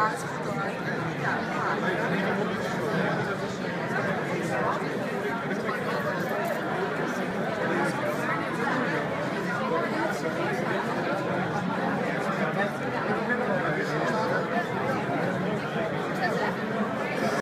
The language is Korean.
다